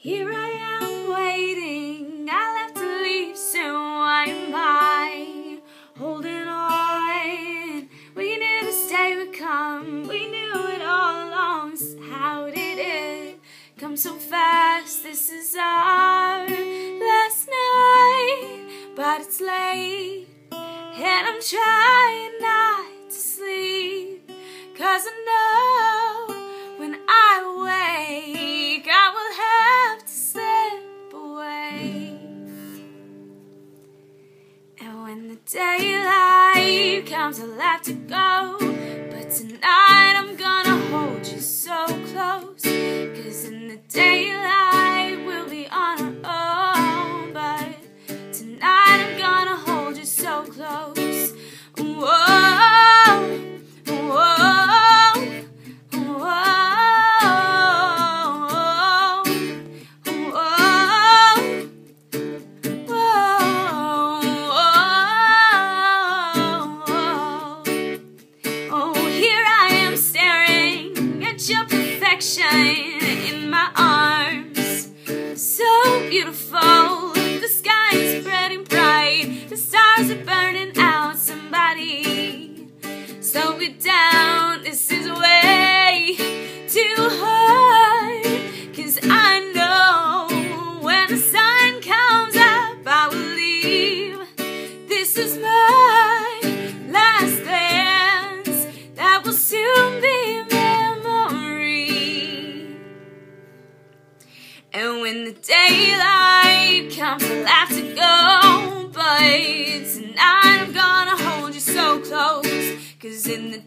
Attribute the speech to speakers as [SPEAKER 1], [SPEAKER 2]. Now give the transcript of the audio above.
[SPEAKER 1] Here I am waiting, I left to leave, so why am I holding on? We knew this day would come, we knew it all along. How did it come so fast? This is our last night, but it's late, and I'm trying daylight comes, I'll have to go. But tonight daylight comes, I'll to go. But tonight I'm gonna hold you so close. Cause in the